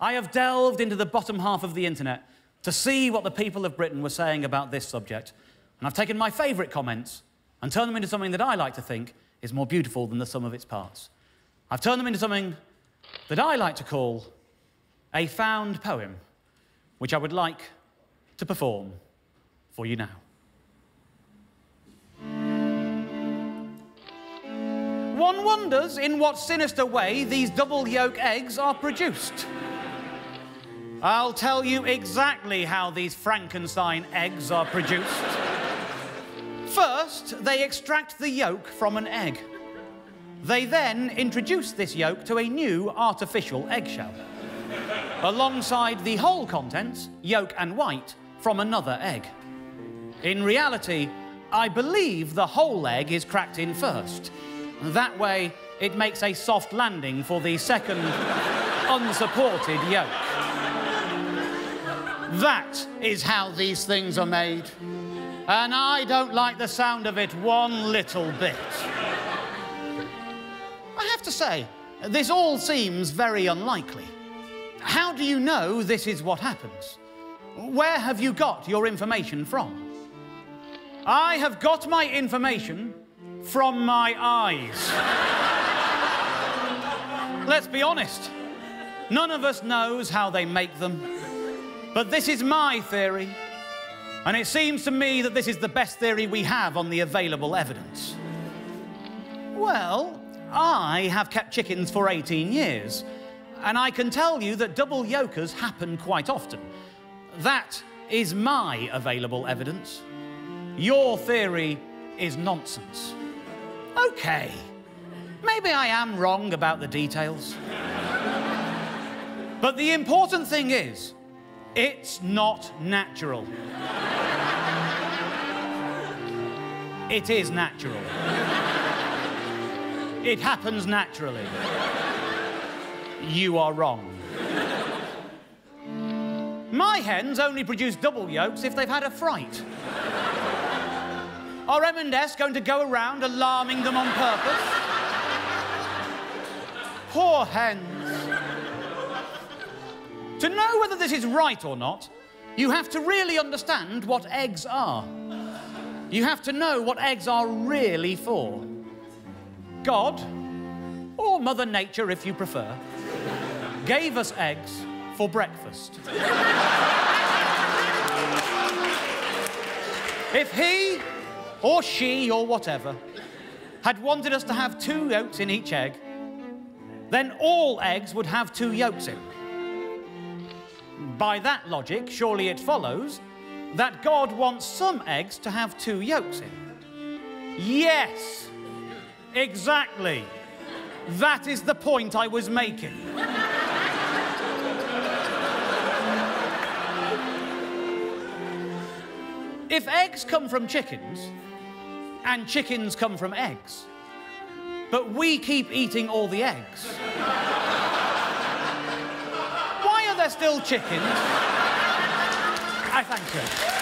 I have delved into the bottom half of the internet to see what the people of Britain were saying about this subject. And I've taken my favourite comments and turned them into something that I like to think is more beautiful than the sum of its parts. I've turned them into something that I like to call a found poem, which I would like to perform for you now. One wonders in what sinister way these double yolk eggs are produced. I'll tell you exactly how these Frankenstein eggs are produced. First, they extract the yolk from an egg. They then introduce this yolk to a new artificial eggshell, alongside the whole contents, yolk and white, from another egg. In reality, I believe the whole egg is cracked in first. That way, it makes a soft landing for the second unsupported yolk. That is how these things are made. And I don't like the sound of it one little bit. I have to say, this all seems very unlikely. How do you know this is what happens? Where have you got your information from? I have got my information from my eyes. Let's be honest. None of us knows how they make them. But this is my theory. And it seems to me that this is the best theory we have on the available evidence. Well, I have kept chickens for 18 years. And I can tell you that double yolkers happen quite often. That is my available evidence. Your theory is nonsense. OK, maybe I am wrong about the details. but the important thing is, it's not natural. it is natural. It happens naturally. You are wrong. My hens only produce double yolks if they've had a fright. Are M&S going to go around alarming them on purpose? Poor hens. To know whether this is right or not, you have to really understand what eggs are. You have to know what eggs are really for. God, or Mother Nature if you prefer, gave us eggs for breakfast. if he or she, or whatever, had wanted us to have two yolks in each egg, then all eggs would have two yolks in. By that logic, surely it follows that God wants some eggs to have two yolks in. Yes, exactly. That is the point I was making. if eggs come from chickens, and chickens come from eggs. But we keep eating all the eggs. Why are still chickens? I thank you.